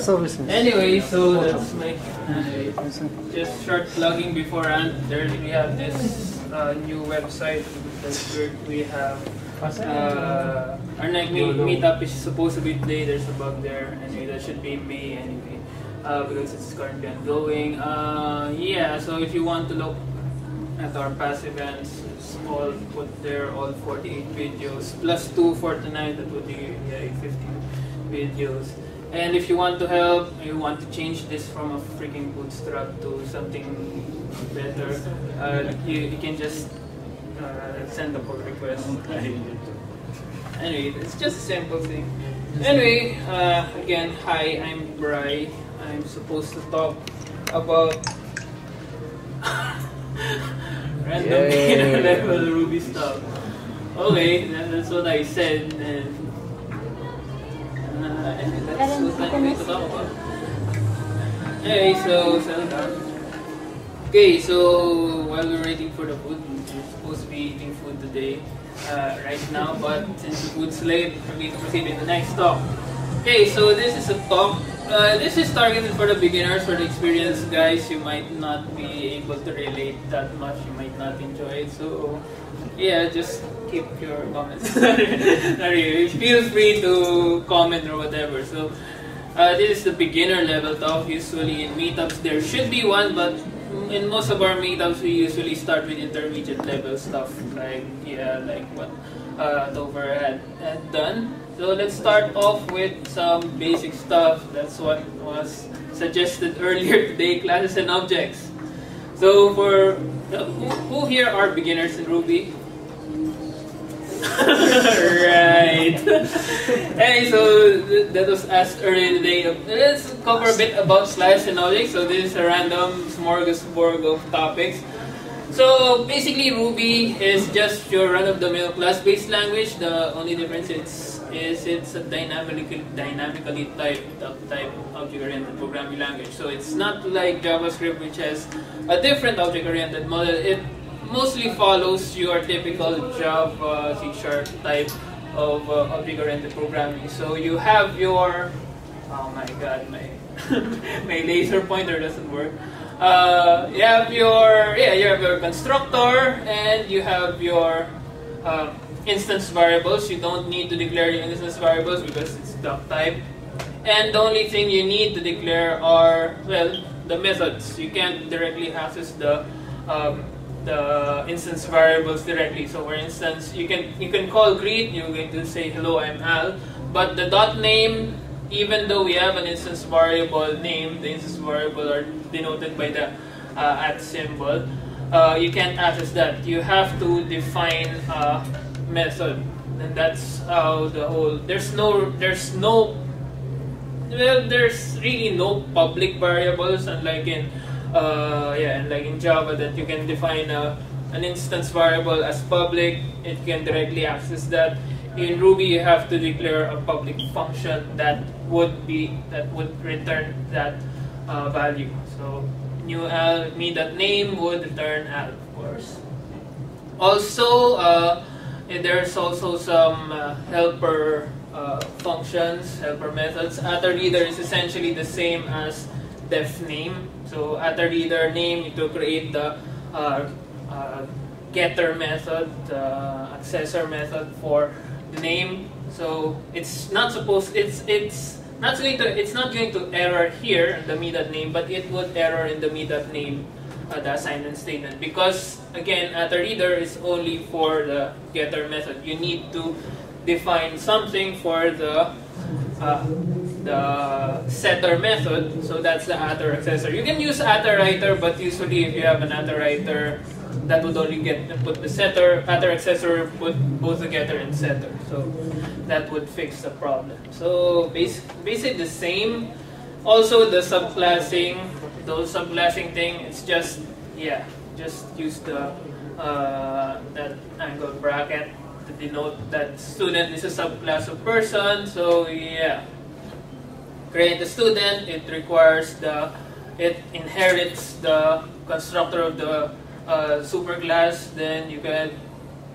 services. Anyway, so that's my uh, just short plugging beforehand. There we have this uh, new website we have. Uh, our next meet, meetup is supposed to be today. There's a bug there. Anyway, that should be May anyway, uh, because it's currently ongoing. Uh, yeah, so if you want to look at our past events, it's all put there, all 48 videos, plus 2 for tonight, that would be yeah, 50 videos. And if you want to help, you want to change this from a freaking bootstrap to something better, uh, you, you can just uh, send a pull request. anyway, it's just a simple thing. Anyway, uh, again, hi, I'm Bry. I'm supposed to talk about random level Ruby stuff. Okay, that's what I said. And Hey, so settle down. Okay, so while we're waiting for the food, we're supposed to be eating food today, uh, right now, but since the food's late, we're going to proceed with the next talk. Okay, so this is a talk. Uh, this is targeted for the beginners, for the experienced guys. You might not be able to relate that much. You might not enjoy it. So, yeah, just keep your comments. Feel free to comment or whatever. So, uh, this is the beginner level talk. Usually in meetups there should be one, but in most of our meetups we usually start with intermediate level stuff, like yeah, like what uh, Dover had, had done. So let's start off with some basic stuff. That's what was suggested earlier today: classes and objects. So for who, who here are beginners in Ruby? Right. hey, so th- that was asked earlier today. Let's cover a bit about slash and objects. So this is a random smorgasbord of topics. So basically, Ruby is just your run-of-the-mill class-based language. The only difference is is it's a dynamically dynamically typed type object-oriented programming language. So it's not like JavaScript, which has a different object-oriented model. It mostly follows your typical Java C sharp type of uh, object-oriented programming. So you have your oh my god, my my laser pointer doesn't work. Uh, you have your yeah, you have your constructor and you have your um, instance variables. You don't need to declare your instance variables because it's duck type. And the only thing you need to declare are well the methods. You can't directly access the um, the instance variables directly. So for instance, you can you can call greet. You're going to say hello, I'm Al. But the dot name, even though we have an instance variable name, the instance variable are denoted by the uh, at symbol. Uh, you can't access that. You have to define a method, and that's how the whole. There's no. There's no well, there's really no public variables, unlike in uh, yeah, and like in Java that you can define a, an instance variable as public. It can directly access that. In Ruby, you have to declare a public function that would be that would return that uh, value. So new al me that name would return al, of course. Also, uh, there's also some uh, helper uh, functions, helper methods. Attr reader is essentially the same as def name. So attr reader name, you to create the uh, uh, getter method, the accessor method for the name. So it's not supposed. It's it's not going to. It's not going to error here the me that name, but it would error in the me that name uh, the assignment statement because again attr reader is only for the getter method you need to define something for the uh, the setter method. So that's the attr accessor. You can use attr writer but usually if you have an attr writer that would only get put the setter attr accessor put both the getter and setter. So that would fix the problem. So basic, basically the same. Also the subclassing those subclassing thing it's just yeah just use the uh, that angle bracket to denote that student is a subclass of person. So yeah create a student it requires the it inherits the constructor of the uh, superclass then you can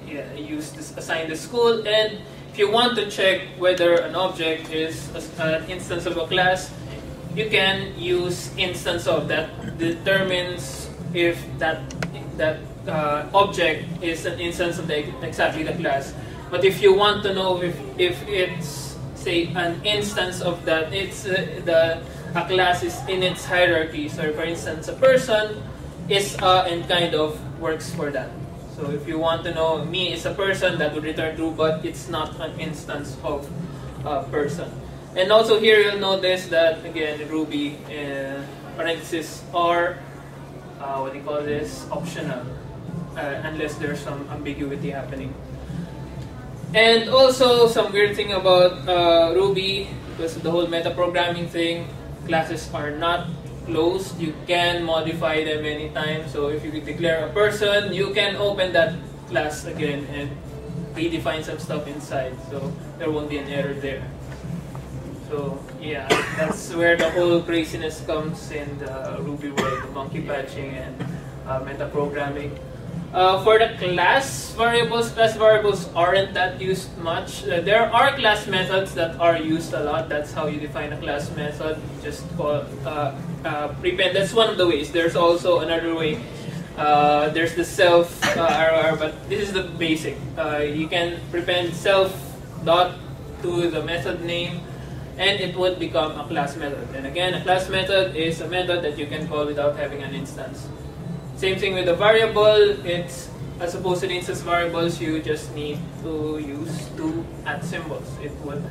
yeah, use this assign the school and if you want to check whether an object is an instance of a class you can use instance of that determines if that that uh, object is an instance of the, exactly the class. But if you want to know if, if it's say an instance of that, it's uh, the a class is in its hierarchy. So for instance, a person is a and kind of works for that. So if you want to know me is a person, that would return true, but it's not an instance of a person. And also here you'll notice that again Ruby uh, parentheses are uh, what do you call this optional uh, unless there's some ambiguity happening. And also some weird thing about uh, Ruby because the whole metaprogramming thing, classes are not closed. You can modify them anytime. So if you declare a person, you can open that class again and redefine some stuff inside. So there won't be an error there. So yeah, that's where the whole craziness comes in the Ruby world, the monkey patching and uh, metaprogramming. Uh, for the class variables, class variables aren't that used much. Uh, there are class methods that are used a lot. That's how you define a class method. Just call uh, uh, prepend. That's one of the ways. There's also another way. Uh, there's the self ROR, but this is the basic. you can prepend self dot to the method name and it would become a class method. And again, a class method is a method that you can call without having an instance. Same thing with the variable, it's as opposed to instance variables, you just need to use two at symbols. It would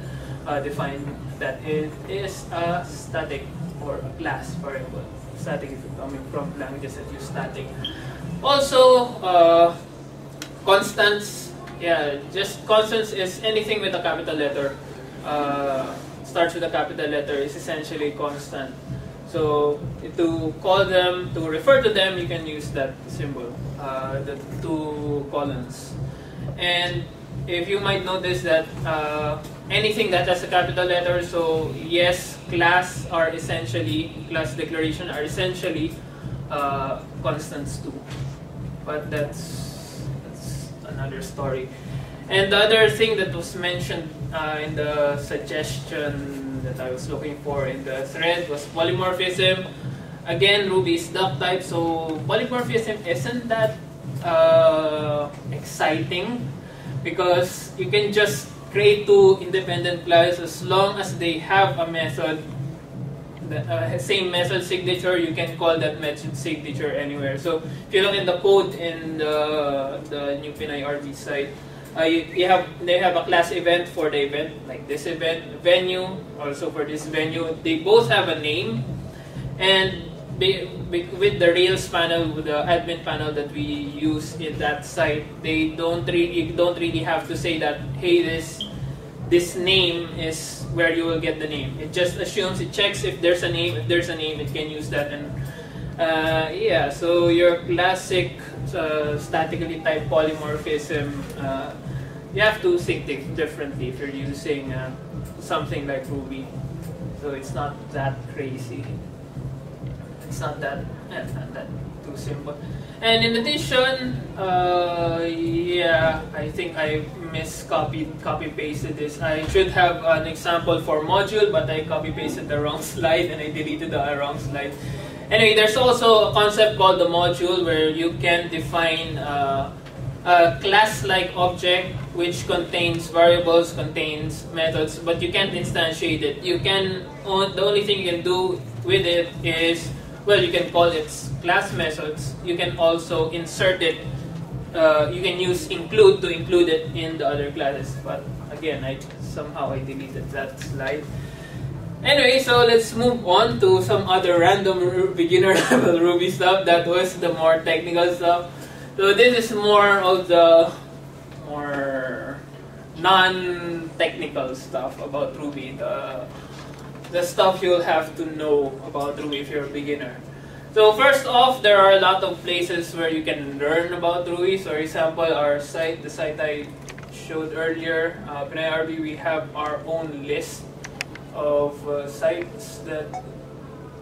uh, define that it is a static or a class variable. Static if you're coming from languages that use static. Also, uh, constants, yeah, just constants is anything with a capital letter. Uh, starts with a capital letter is essentially constant. So to call them, to refer to them, you can use that symbol, uh, the two colons. And if you might notice that uh, anything that has a capital letter, so yes, class are essentially, class declaration are essentially uh, constants too. But that's, that's another story. And the other thing that was mentioned uh, in the suggestion that I was looking for in the thread was polymorphism. Again, Ruby is duck type, so polymorphism isn't that uh, exciting because you can just create two independent classes as long as they have a method the uh, same method signature, you can call that method signature anywhere. So if you look in the code in the, the new PinoyRB site, uh, you, you have they have a class event for the event like this event venue also for this venue. They both have a name. And be, be, with the Rails panel with the admin panel that we use in that site they don't really don't really have to say that hey this this name is where you will get the name. It just assumes it checks if there's a name. If there's a name it can use that and uh, yeah so your classic uh, statically typed polymorphism uh, you have to think differently if you're using uh, something like Ruby. So it's not that crazy. It's not that, eh, not that too simple. And in addition, uh, yeah, I think I miscopied, copy pasted this. I should have an example for module, but I copy pasted the wrong slide and I deleted the wrong slide. Anyway, there's also a concept called the module where you can define uh, a class-like object which contains variables, contains methods, but you can't instantiate it. You can, the only thing you can do with it is, well, you can call it class methods. You can also insert it, uh, you can use include to include it in the other classes. But again, I somehow I deleted that slide. Anyway, so let's move on to some other random beginner level Ruby stuff. That was the more technical stuff. So this is more of the more non-technical stuff about Ruby, the, the stuff you'll have to know about Ruby if you're a beginner. So first off, there are a lot of places where you can learn about Ruby. So for example, our site, the site I showed earlier, uh, PinoyRB, we have our own list of uh, sites that,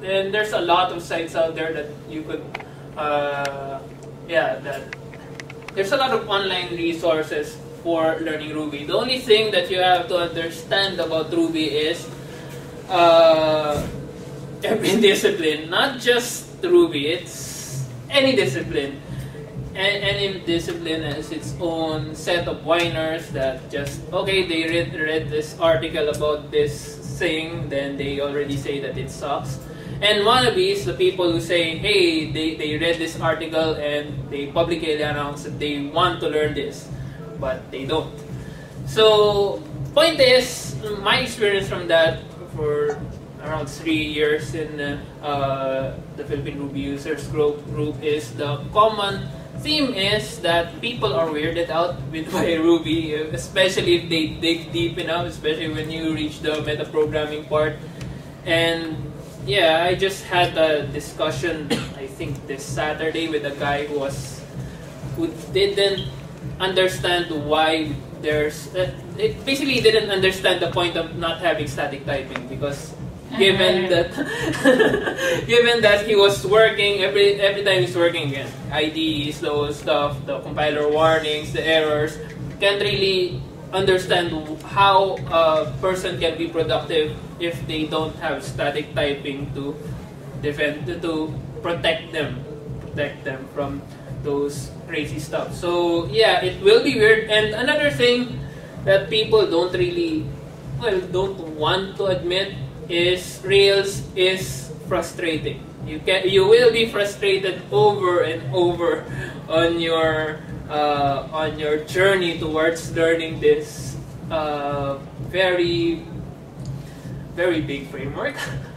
and there's a lot of sites out there that you could uh, yeah, that there's a lot of online resources for learning Ruby. The only thing that you have to understand about Ruby is uh, Ruby discipline, not just Ruby, it's any discipline. And any discipline has its own set of whiners that just, okay, they read, read this article about this thing, then they already say that it sucks. And wannabes, the people who say, hey, they, they read this article and they publicly announce that they want to learn this, but they don't. So, point is, my experience from that for around three years in uh, the Philippine Ruby users group, group is the common theme is that people are weirded out with my Ruby, especially if they dig deep enough, especially when you reach the metaprogramming part. And yeah, I just had a discussion, I think this Saturday with a guy who was who didn't understand why there's uh, it basically didn't understand the point of not having static typing because given that given that he was working every every time he's working again IDEs those stuff the compiler warnings the errors can't really understand how a person can be productive if they don't have static typing to defend to protect them protect them from those crazy stuff. So yeah it will be weird. And another thing that people don't really well don't want to admit is Rails is frustrating. You can you will be frustrated over and over on your uh, on your journey towards learning this uh, very very big framework.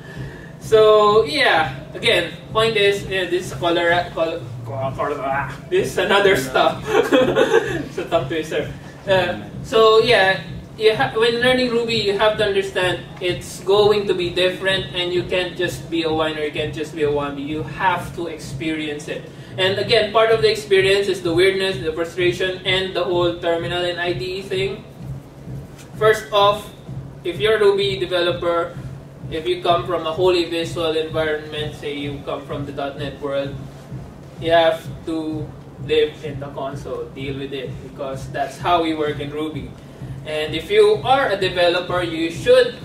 so yeah, again, point is uh, this color, color, color this another stuff. so tongue twister. Uh, so yeah, you when learning Ruby, you have to understand it's going to be different, and you can't just be a whiner, you can't just be a wannabe. You have to experience it. And again, part of the experience is the weirdness, the frustration, and the whole terminal and IDE thing. First off, if you're a Ruby developer, if you come from a wholly visual environment, say you come from the .NET world, you have to live in the console, deal with it, because that's how we work in Ruby. And if you are a developer, you should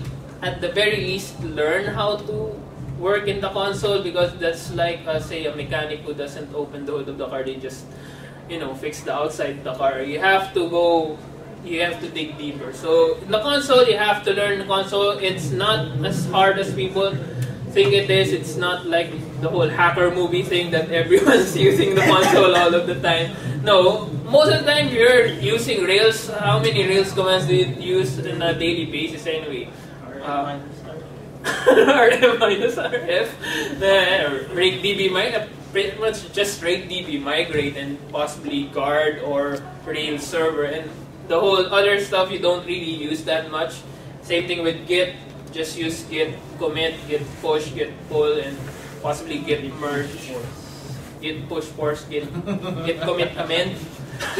at the very least learn how to work in the console because that's like uh, say a mechanic who doesn't open the hood of the car they just you know fix the outside of the car. You have to go you have to dig deeper. So in the console you have to learn the console. It's not as hard as people think it is. It's not like the whole hacker movie thing that everyone's using the console all of the time no most of the time you're using Rails. How many Rails commands do you use on a daily basis anyway? Uh, RM minus RF, DB migrate, pretty much just rake DB migrate and possibly guard or Rails server and the whole other stuff you don't really use that much. Same thing with Git, just use Git commit, Git push, Git pull, and possibly Git merge, Git push force, Git, Git commit amend.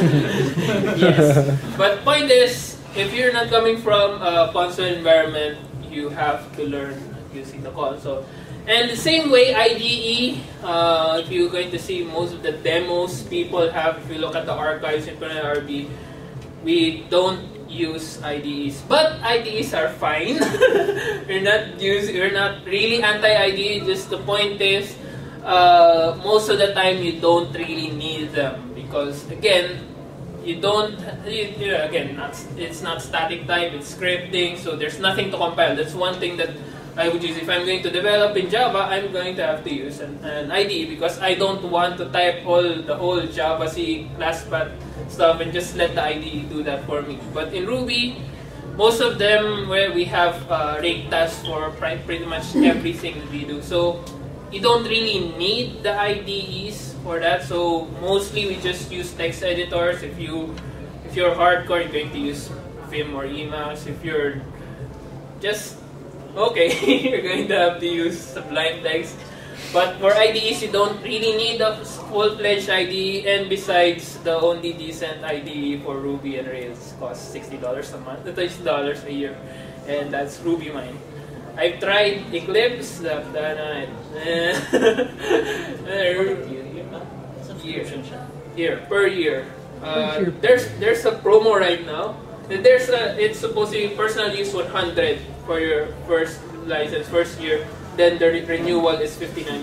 yes. But point is, if you're not coming from a console environment, you have to learn using the console. And the same way IDE, uh, if you're going to see most of the demos people have, if you look at the archives in RB, we don't use IDEs. But IDEs are fine. we're not use, we're not really anti-IDE, just the point is, uh, most of the time you don't really need them because again you don't you, you know, again not, it's not static type it's scripting so there's nothing to compile that's one thing that I would use if I'm going to develop in Java I'm going to have to use an, an IDE because I don't want to type all the whole Java C class path stuff and just let the IDE do that for me but in Ruby most of them where we have uh, rake tasks for pretty much everything we do so you don't really need the IDEs for that. So mostly we just use text editors. If you if you're hardcore, you're going to use Vim or Emacs. If you're just okay, you're going to have to use Sublime Text. But for IDEs, you don't really need a full-fledged IDE. And besides, the only decent IDE for Ruby and Rails costs $60 a month, $60 a year. And that's RubyMine. I've tried Eclipse, I've done it. year, year per year. Uh, there's there's a promo right now. There's a it's supposed to be personal use 100 for your first license, first year. then the re- renewal is $59.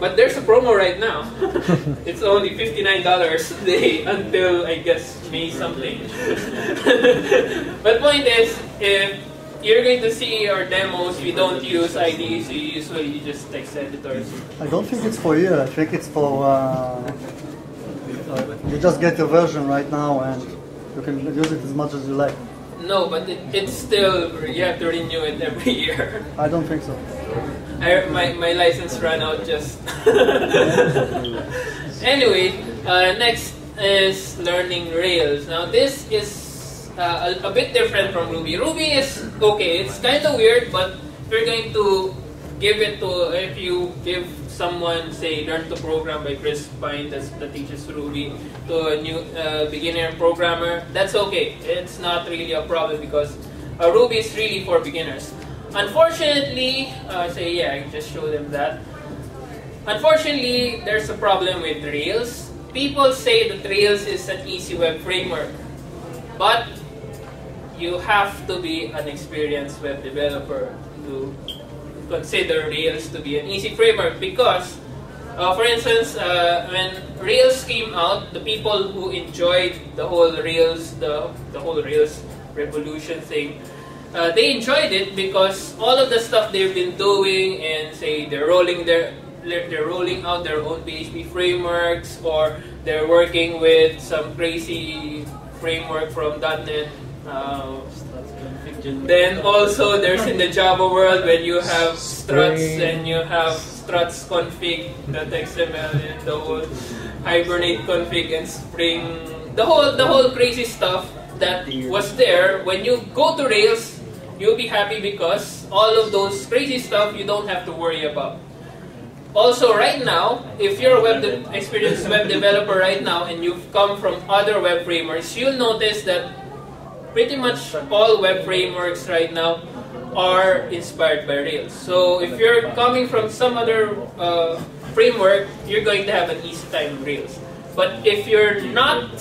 But there's a promo right now. it's only $59 a day until, I guess, May something. but point is, if you're going to see our demos, we don't use IDEs, we usually just text editors. I don't think it's for you. I think it's for. Uh, uh, you just get your version right now and you can use it as much as you like. No, but it, it's still, you have to renew it every year. I don't think so. I, my, my license ran out just. anyway, uh, next is learning Rails. Now this is uh, a, a bit different from Ruby. Ruby is okay. It's kind of weird, but you're going to give it to, if you give someone, say, Learn to Program by Chris Pine that's, that teaches Ruby to a new uh, beginner programmer, that's okay. It's not really a problem because uh, Ruby is really for beginners. Unfortunately, uh, say yeah, I just show them that. Unfortunately, there's a problem with Rails. People say that Rails is an easy web framework, but you have to be an experienced web developer to consider Rails to be an easy framework because, uh, for instance, uh, when Rails came out, the people who enjoyed the whole Rails, the, the whole Rails revolution thing, uh, they enjoyed it because all of the stuff they've been doing and say they're rolling their they're rolling out their own PHP frameworks or they're working with some crazy framework from .NET. Uh, then also there's in the Java world when you have struts and you have struts config, .xml and the whole hibernate config and Spring, the whole the whole crazy stuff that was there. When you go to Rails, you'll be happy because all of those crazy stuff you don't have to worry about. Also, right now, if you're a web experienced web developer right now and you've come from other web frameworks, you'll notice that pretty much all web frameworks right now are inspired by Rails. So if you're coming from some other uh, framework, you're going to have an easy time with Rails. But if you're not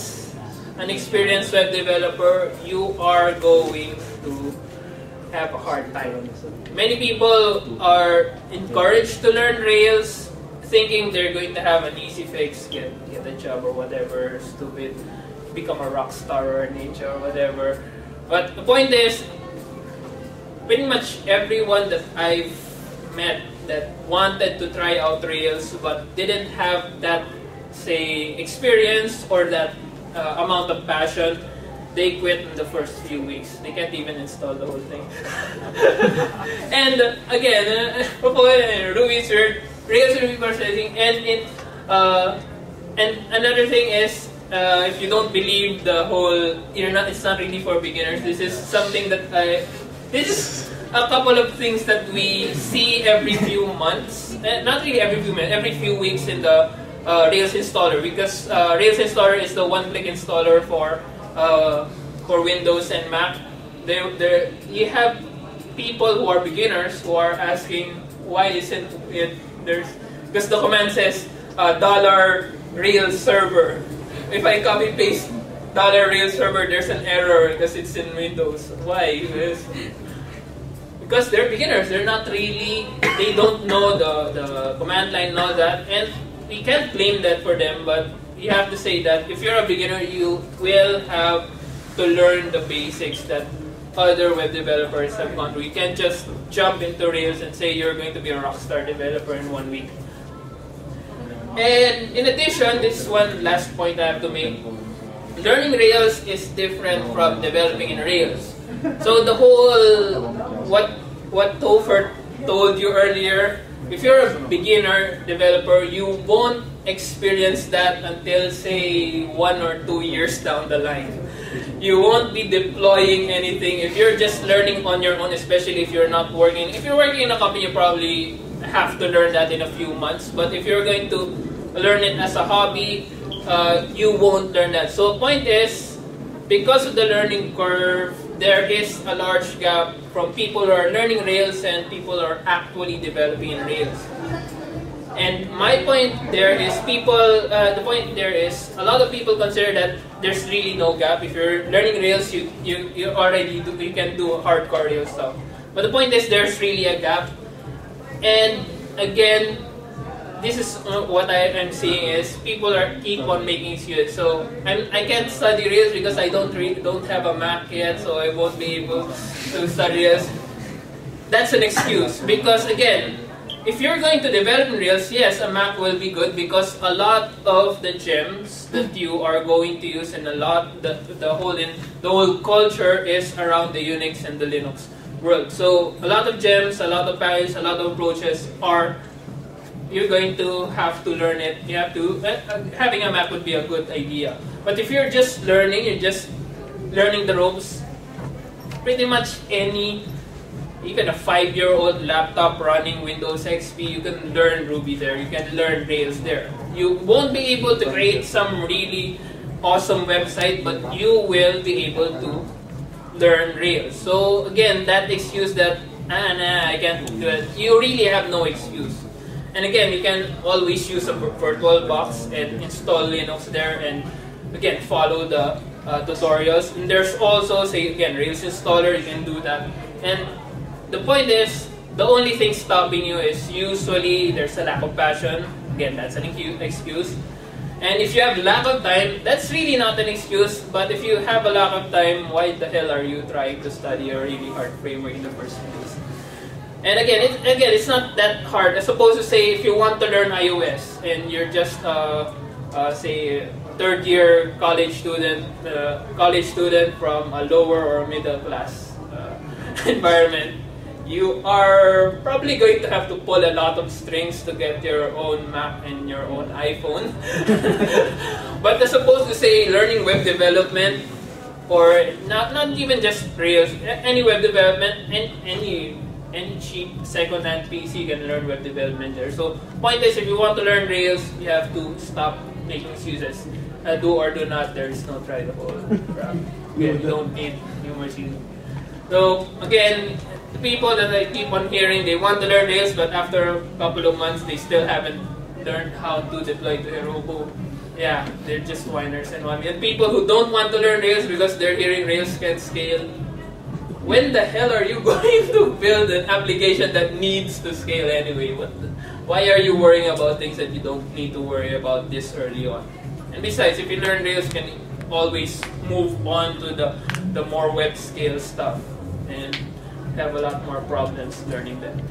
an experienced web developer, you are going to have a hard time. Many people are encouraged to learn Rails thinking they're going to have an easy fix, get, get a job or whatever, stupid, become a rock star or a ninja or whatever. But the point is, pretty much everyone that I've met that wanted to try out Rails but didn't have that, say, experience or that uh, amount of passion they quit in the first few weeks. They can't even install the whole thing. and uh, again, uh, Ruby is Rails Ruby processing, and it, uh, and another thing is uh, if you don't believe the whole, you're not, it's not really for beginners. This is something that I, this is a couple of things that we see every few months, uh, not really every few months, every few weeks in the uh, Rails installer because uh, Rails installer is the one-click installer for uh, for Windows and Mac, there, there, you have people who are beginners who are asking why isn't it there's because the command says uh, dollar Rails server. If I copy paste dollar Rails server, there's an error because it's in Windows. Why? Because, because they're beginners. They're not really. They don't know the the command line and all that, and we can't blame that for them. But you have to say that if you're a beginner, you will have to learn the basics that other web developers have gone through. You can't just jump into Rails and say you're going to be a rockstar developer in one week. And in addition, this is one last point I have to make. Learning Rails is different from developing in Rails. So the whole, what, what Topher told you earlier, if you're a beginner developer, you won't experience that until say one or two years down the line you won't be deploying anything if you're just learning on your own, especially if you're not working. If you're working in a company, you probably have to learn that in a few months. But if you're going to learn it as a hobby, uh, you won't learn that. So point is, because of the learning curve, there is a large gap from people who are learning Rails and people who are actually developing in Rails. And my point there is people, uh, the point there is a lot of people consider that there's really no gap. If you're learning Rails, you, you, you already do, you can do hardcore Rails stuff. But the point is there's really a gap. And again, this is what I am seeing is people are keep on making excuses. So I'm, I can't study Rails because I don't don't have a Mac yet, so I won't be able to study Rails. That's an excuse because again, if you're going to develop in Rails, yes, a Mac will be good because a lot of the gems that you are going to use and a lot the, the whole in the whole culture is around the Unix and the Linux world. So a lot of gems, a lot of packages, a lot of approaches are you're going to have to learn it. You have to uh, having a Mac would be a good idea. But if you're just learning, you're just learning the ropes. Pretty much any even a five-year-old laptop running Windows XP, you can learn Ruby there. You can learn Rails there. You won't be able to create some really awesome website, but you will be able to learn Rails. So again, that excuse that ah nah, I can't do it. You really have no excuse. And again, you can always use a virtual box and install Linux there, and again follow the uh, tutorials. And there's also say again Rails installer. You can do that and the point is, the only thing stopping you is usually there's a lack of passion. Again, that's an excuse. And if you have lack of time, that's really not an excuse. But if you have a lack of time, why the hell are you trying to study a really hard framework in the first place? And again, it, again, it's not that hard. As opposed to say, if you want to learn iOS and you're just, uh, uh, say, third year college student, uh, college student from a lower or middle class uh, environment, you are probably going to have to pull a lot of strings to get your own Mac and your own iPhone. but as opposed to say learning web development or not not even just Rails, any web development, any any cheap second-hand PC can learn web development there. So point is, if you want to learn Rails, you have to stop making excuses. Uh, do or do not, there is no try the whole crap. You don't need numerous So again, the people that I keep on hearing, they want to learn Rails, but after a couple of months, they still haven't learned how to deploy to Heroku. Yeah, they're just whiners and one. And people who don't want to learn Rails because they're hearing Rails can scale. When the hell are you going to build an application that needs to scale anyway? What the, why are you worrying about things that you don't need to worry about this early on? And besides, if you learn Rails, you can always move on to the, the more web scale stuff. And have a lot more problems learning them.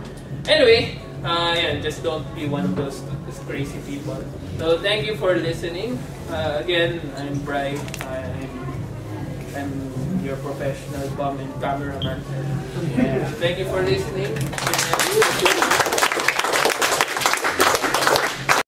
Anyway, uh, yeah, just don't be one of those, crazy people. So thank you for listening. Uh, again, I'm Bry. I'm, I'm your professional bum and cameraman. Yeah. Thank you for listening.